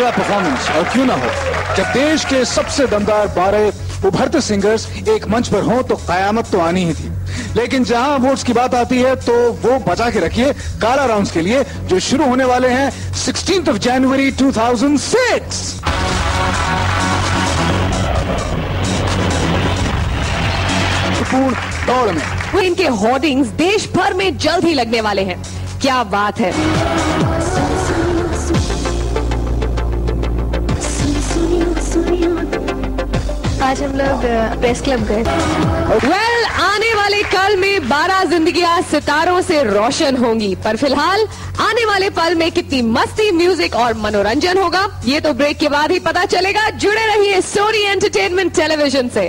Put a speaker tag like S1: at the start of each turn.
S1: तगड़ा परफॉर्मेंस और क्यों ना हो? जब देश के सबसे दमदार बारह उभरते सिंगर्स एक मंच पर हों तो कयामत तो आनी ही थी। लेकिन जहाँ वोट्स की बात आती है तो वो बचा के रखिए काला राउंड्स के लिए, जो शुरू होने वाले हैं 16th ऑफ़ जनवरी 2006 पूर्ण दौड़ में।
S2: वो इनके होर्डिंग्स देश भर में जल्द ही लगने वाले हैं। क्या बात है?
S3: आज हम लोग प्रेस क्लब गए
S2: वेल, आने वाले कल में बारह जिंदगियाँ सितारों से रोशन होंगी, पर फ़िलहाल आने वाले पल में कितनी मस्ती, म्यूज़िक और मनोरंजन होगा, ये तो ब्रेक के बाद ही पता चलेगा। जुड़े रहिए सोनी एंटरटेनमेंट टेलीविज़न से।